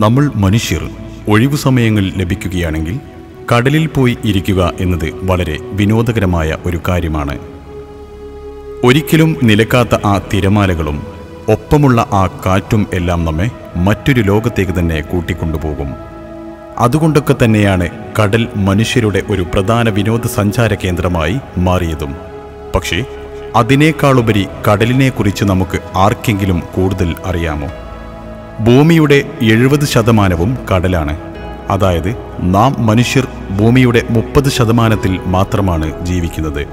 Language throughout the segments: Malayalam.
നമ്മൾ മനുഷ്യർ ഒഴിവു സമയങ്ങൾ ലഭിക്കുകയാണെങ്കിൽ കടലിൽ പോയി ഇരിക്കുക എന്നത് വളരെ വിനോദകരമായ ഒരു കാര്യമാണ്. ഒരിക്കലും നിലക്കാത്ത ആ തിരമാലകളും ഒപ്പമുള്ള ആ കാറ്റും എല്ലാം നമ്മെ മറ്റൊരു ലോകത്തേക്ക് തന്നെ കൂട്ടിക്കൊണ്ടുപോകും. അതുകൊണ്ടൊക്കെ തന്നെയാണ് കടൽ മനുഷ്യരുടെ ഒരു പ്രധാന വിനോദസഞ്ചാര കേന്ദ്രമായി മാറിയതും. പക്ഷേ അതിനേക്കാളുപരി കടലിനെക്കുറിച്ച് നമുക്ക് ആർക്കെങ്കിലും കൂടുതൽ അറിയാമോ? ഭൂമിയുടെ എഴുപത് ശതമാനവും കടലാണ്. അതായത് നാം മനുഷ്യർ ഭൂമിയുടെ മുപ്പത് ശതമാനത്തിൽ മാത്രമാണ് ജീവിക്കുന്നത്.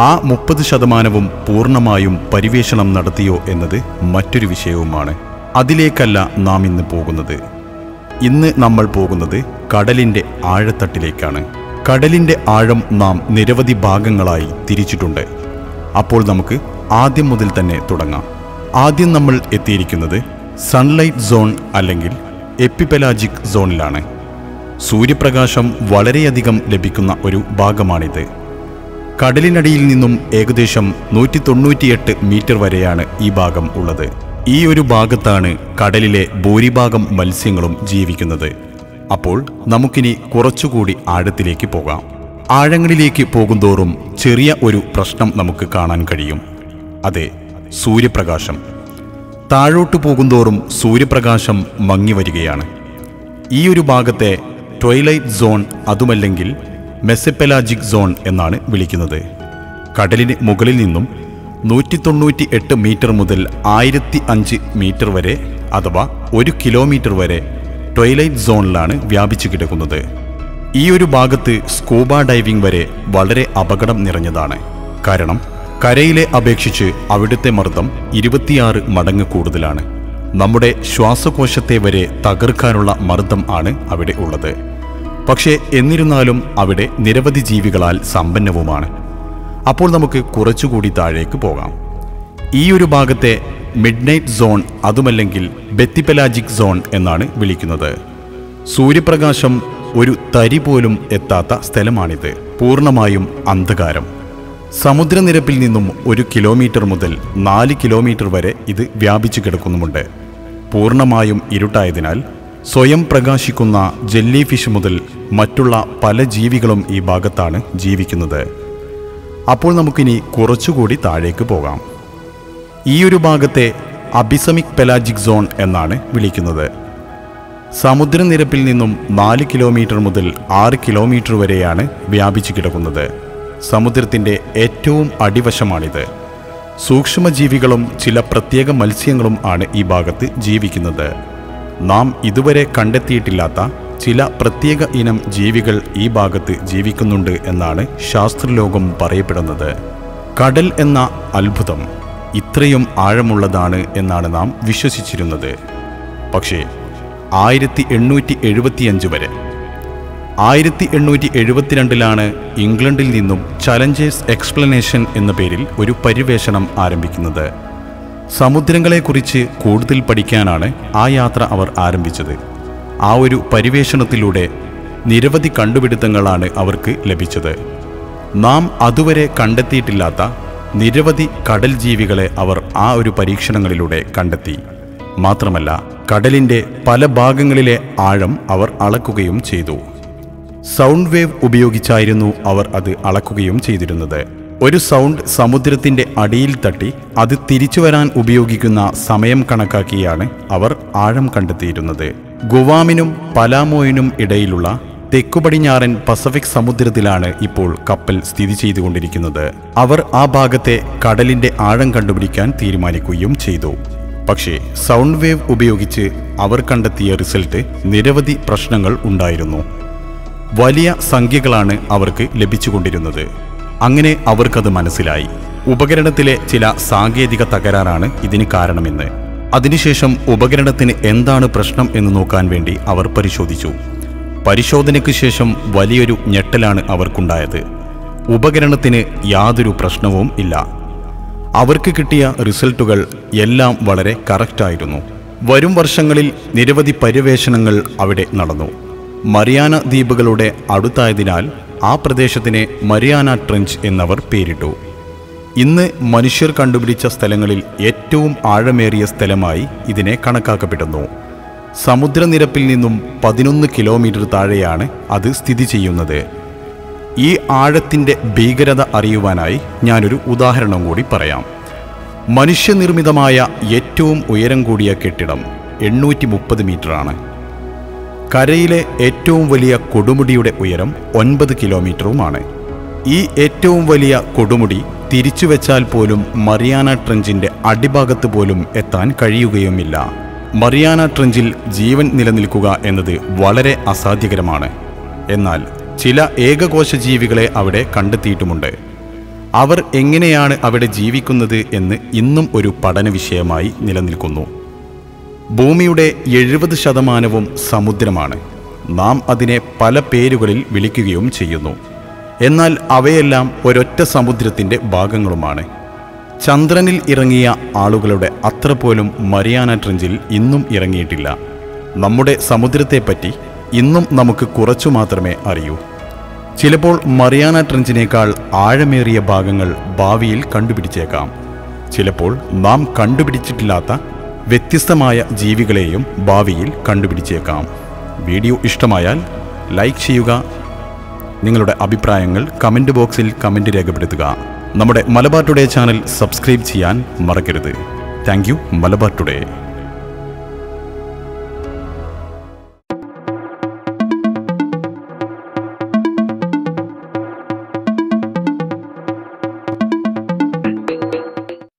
ആ മുപ്പത് ശതമാനവും പൂർണമായും പരിവേഷണം നടത്തിയോ എന്നത് മറ്റൊരു വിഷയവുമാണ്. അതിലേക്കല്ല നാം ഇന്ന് പോകുന്നത്. ഇന്ന് നമ്മൾ പോകുന്നത് കടലിന്റെ ആഴത്തട്ടിലേക്കാണ്. കടലിന്റെ ആഴം നാം നിരവധി ഭാഗങ്ങളായി തിരിച്ചിട്ടുണ്ട്. അപ്പോൾ നമുക്ക് ആദ്യം മുതൽ തന്നെ തുടങ്ങാം. ആദ്യം നമ്മൾ എത്തിയിരിക്കുന്നത് സൺലൈറ്റ് സോൺ അല്ലെങ്കിൽ എപ്പിപെലാജിക് സോണിലാണ് സൂര്യപ്രകാശം വളരെയധികം ലഭിക്കുന്ന ഒരു ഭാഗമാണിത്. കടലിനടിയിൽ നിന്നും ഏകദേശം നൂറ്റി തൊണ്ണൂറ്റിയെട്ട് മീറ്റർ വരെയാണ് ഈ ഭാഗം ഉള്ളത്. ഈ ഒരു ഭാഗത്താണ് കടലിലെ ഭൂരിഭാഗം മത്സ്യങ്ങളും ജീവിക്കുന്നത്. അപ്പോൾ നമുക്കിനി കുറച്ചുകൂടി ആഴത്തിലേക്ക് പോകാം. ആഴങ്ങളിലേക്ക് പോകുന്തോറും ചെറിയ ഒരു പ്രശ്നം നമുക്ക് കാണാൻ കഴിയും. അതെ സൂര്യപ്രകാശം. താഴോട്ട് പോകുന്തോറും സൂര്യപ്രകാശം മങ്ങി വരികയാണ് ഈ ഒരു ഭാഗത്തെ ട്വൈലൈറ്റ് സോൺ അതുമല്ലെങ്കിൽ മെസ്സെപ്പലാജിക് സോൺ എന്നാണ് വിളിക്കുന്നത്. കടലിന് മുകളിൽ നിന്നും നൂറ്റി തൊണ്ണൂറ്റി എട്ട് മീറ്റർ മുതൽ ആയിരത്തി അഞ്ച് മീറ്റർ വരെ അഥവാ ഒരു കിലോമീറ്റർ വരെ ട്വൈലൈറ്റ് സോണിലാണ് വ്യാപിച്ചു കിടക്കുന്നത്. ഈ ഒരു ഭാഗത്ത് സ്കൂബ ഡൈവിംഗ് വരെ വളരെ അപകടം നിറഞ്ഞതാണ്. കാരണം കരയിലെ അപേക്ഷിച്ച് അവിടുത്തെ മർദ്ദം ഇരുപത്തിയാറ് മടങ്ങ് കൂടുതലാണ്. നമ്മുടെ ശ്വാസകോശത്തെ വരെ തകർക്കാനുള്ള മർദ്ദം ആണ് അവിടെ ഉള്ളത്. പക്ഷേ എന്നിരുന്നാലും അവിടെ നിരവധി ജീവികളാൽ സമ്പന്നവുമാണ്. അപ്പോൾ നമുക്ക് കുറച്ചുകൂടി താഴേക്ക് പോകാം. ഈ ഒരു ഭാഗത്തെ മിഡ്നൈറ്റ് സോൺ അതുമല്ലെങ്കിൽ ബെത്തിപെലാജിക് സോൺ എന്നാണ് വിളിക്കുന്നത്. സൂര്യപ്രകാശം ഒരു തരി പോലും എത്താത്ത സ്ഥലമാണിത്. പൂർണമായും അന്ധകാരം. സമുദ്രനിരപ്പിൽ നിന്നും ഒരു കിലോമീറ്റർ മുതൽ നാല് കിലോമീറ്റർ വരെ ഇത് വ്യാപിച്ചു കിടക്കുന്നുമുണ്ട്. പൂർണമായും ഇരുട്ടായതിനാൽ സ്വയം പ്രകാശിക്കുന്ന ജെല്ലി ഫിഷ് മുതൽ മറ്റുള്ള പല ജീവികളും ഈ ഭാഗത്താണ് ജീവിക്കുന്നത്. അപ്പോൾ നമുക്കിനി കുറച്ചുകൂടി താഴേക്ക് പോകാം. ഈ ഒരു ഭാഗത്തെ അബിസമിക് പെലാജിക് സോൺ എന്നാണ് വിളിക്കുന്നത്. സമുദ്രനിരപ്പിൽ നിന്നും നാല് കിലോമീറ്റർ മുതൽ ആറ് കിലോമീറ്റർ വരെയാണ് വ്യാപിച്ചു കിടക്കുന്നത്. സമുദ്രത്തിന്റെ ഏറ്റവും അടിവശമാണിത്. സൂക്ഷ്മജീവികളും ചില പ്രത്യേക മത്സ്യങ്ങളും ആണ് ഈ ഭാഗത്ത് ജീവിക്കുന്നത്. നാം ഇതുവരെ കണ്ടെത്തിയിട്ടില്ലാത്ത ചില പ്രത്യേക ഇനം ജീവികൾ ഈ ഭാഗത്ത് ജീവിക്കുന്നുണ്ട് എന്നാണ് ശാസ്ത്രലോകം പറയപ്പെടുന്നത്. കടൽ എന്ന അത്ഭുതം ഇത്രയും ആഴമുള്ളതാണ് എന്നാണ് നാം വിശ്വസിച്ചിരുന്നത്. പക്ഷേ ആയിരത്തി എണ്ണൂറ്റി എഴുപത്തിയഞ്ച് വരെ ആയിരത്തി എണ്ണൂറ്റി എഴുപത്തിരണ്ടിലാണ് ഇംഗ്ലണ്ടിൽ നിന്നും ചലഞ്ചേഴ്സ് എക്സ്പ്ലനേഷൻ എന്ന പേരിൽ ഒരു പര്യവേഷണം ആരംഭിക്കുന്നത്. സമുദ്രങ്ങളെക്കുറിച്ച് കൂടുതൽ പഠിക്കാനാണ് ആ യാത്ര അവർ ആരംഭിച്ചത്. ആ ഒരു പര്യവേഷണത്തിലൂടെ നിരവധി കണ്ടുപിടുത്തങ്ങളാണ് അവർക്ക് ലഭിച്ചത്. നാം അതുവരെ കണ്ടെത്തിയിട്ടില്ലാത്ത നിരവധി കടൽ ജീവികളെ അവർ ആ ഒരു പരീക്ഷണങ്ങളിലൂടെ കണ്ടെത്തി. മാത്രമല്ല കടലിന്റെ പല ഭാഗങ്ങളിലെ ആഴം അവർ അളക്കുകയും ചെയ്തു. സൗണ്ട് വേവ് ഉപയോഗിച്ചായിരുന്നു അവർ അത് അളക്കുകയും ചെയ്തിരുന്നത്. ഒരു സൗണ്ട് സമുദ്രത്തിന്റെ അടിയിൽ തട്ടി അത് തിരിച്ചു വരാൻ ഉപയോഗിക്കുന്ന സമയം കണക്കാക്കിയാണ് അവർ ആഴം കണ്ടെത്തിയിരുന്നത്. ഗുവാമിനും പലാമോയിനും ഇടയിലുള്ള തെക്കുപടിഞ്ഞാറൻ പസഫിക് സമുദ്രത്തിലാണ് ഇപ്പോൾ കപ്പൽ സ്ഥിതി ചെയ്തുകൊണ്ടിരിക്കുന്നത്. അവർ ആ ഭാഗത്തെ കടലിന്റെ ആഴം കണ്ടുപിടിക്കാൻ തീരുമാനിക്കുകയും ചെയ്തു. പക്ഷേ സൗണ്ട് വേവ് ഉപയോഗിച്ച് അവർ കണ്ടെത്തിയ റിസൾട്ട് നിരവധി പ്രശ്നങ്ങൾ ഉണ്ടായിരുന്നു. വലിയ സംഖ്യകളാണ് അവർക്ക് ലഭിച്ചുകൊണ്ടിരുന്നത്. അങ്ങനെ അവർക്കത് മനസ്സിലായി. ഉപകരണത്തിലെ ചില സാങ്കേതിക തകരാറാണ് ഇതിന് കാരണമെന്ന്. അതിനുശേഷം ഉപകരണത്തിന് എന്താണ് പ്രശ്നം എന്ന് നോക്കാൻ വേണ്ടി അവർ പരിശോധിച്ചു. പരിശോധനയ്ക്ക് ശേഷം വലിയൊരു ഞെട്ടലാണ് അവർക്കുണ്ടായത്. ഉപകരണത്തിന് യാതൊരു പ്രശ്നവും ഇല്ല. അവർക്ക് കിട്ടിയ റിസൾട്ടുകൾ എല്ലാം വളരെ കറക്റ്റായിരുന്നു. വരും വർഷങ്ങളിൽ നിരവധി പര്യവേഷണങ്ങൾ അവിടെ നടന്നു. മറിയാന ദ്വീപുകളുടെ അടുത്തായതിനാൽ ആ പ്രദേശത്തിന് മരിയാന ട്രെഞ്ച് എന്നവർ പേരിട്ടു. ഇന്ന് മനുഷ്യർ കണ്ടുപിടിച്ച സ്ഥലങ്ങളിൽ ഏറ്റവും ആഴമേറിയ സ്ഥലമായി ഇതിനെ കണക്കാക്കപ്പെടുന്നു. സമുദ്രനിരപ്പിൽ നിന്നും പതിനൊന്ന് കിലോമീറ്റർ താഴെയാണ് അത് സ്ഥിതി ചെയ്യുന്നത്. ഈ ആഴത്തിന്റെ ഭീകരത അറിയുവാനായി ഞാനൊരു ഉദാഹരണം കൂടി പറയാം. മനുഷ്യനിർമ്മിതമായ ഏറ്റവും ഉയരം കൂടിയ കെട്ടിടം എണ്ണൂറ്റി മുപ്പത് മീറ്ററാണ്. കരയിലെ ഏറ്റവും വലിയ കൊടുമുടിയുടെ ഉയരം ഒൻപത് കിലോമീറ്ററുമാണ്. ഈ ഏറ്റവും വലിയ കൊടുമുടി തിരിച്ചു വെച്ചാൽ പോലും മറിയാന ട്രഞ്ചിന്റെ അടിഭാഗത്ത് പോലും എത്താൻ കഴിയുകയുമില്ല. മറിയാന ട്രഞ്ചിൽ ജീവൻ നിലനിൽക്കുക എന്നത് വളരെ അസാധ്യകരമാണ്. എന്നാൽ ചില ഏകകോശ ജീവികളെ അവിടെ കണ്ടെത്തിയിട്ടുമുണ്ട്. അവർ എങ്ങനെയാണ് അവിടെ ജീവിക്കുന്നത് എന്ന് ഇന്നും ഒരു പഠന വിഷയമായി നിലനിൽക്കുന്നു. ഭൂമിയുടെ എഴുപത് ശതമാനവും സമുദ്രമാണ്. നാം അതിനെ പല പേരുകളിൽ വിളിക്കുകയും ചെയ്യുന്നു. എന്നാൽ അവയെല്ലാം ഒരൊറ്റ സമുദ്രത്തിന്റെ ഭാഗങ്ങളുമാണ്. ചന്ദ്രനിൽ ഇറങ്ങിയ ആളുകളുടെ അത്ര പോലും മരിയാന ട്രഞ്ചിൽ ഇന്നും ഇറങ്ങിയിട്ടില്ല. നമ്മുടെ സമുദ്രത്തെപ്പറ്റി ഇന്നും നമുക്ക് കുറച്ചു മാത്രമേ അറിയൂ. ചിലപ്പോൾ മറിയാന ട്രഞ്ചിനേക്കാൾ ആഴമേറിയ ഭാഗങ്ങൾ ഭാവിയിൽ കണ്ടുപിടിച്ചേക്കാം. ചിലപ്പോൾ നാം കണ്ടുപിടിച്ചിട്ടില്ലാത്ത വ്യത്യസ്തമായ ജീവികളെയും ഭാവിയിൽ കണ്ടുപിടിച്ചേക്കാം. വീഡിയോ ഇഷ്ടമായാൽ ലൈക്ക് ചെയ്യുക. നിങ്ങളുടെ അഭിപ്രായങ്ങൾ കമന്റ് ബോക്സിൽ കമന്റ് രേഖപ്പെടുത്തുക. നമ്മുടെ മലബാർ ടുഡേ ചാനൽ സബ്സ്ക്രൈബ് ചെയ്യാൻ മറക്കരുത്. Thank you Malabar today.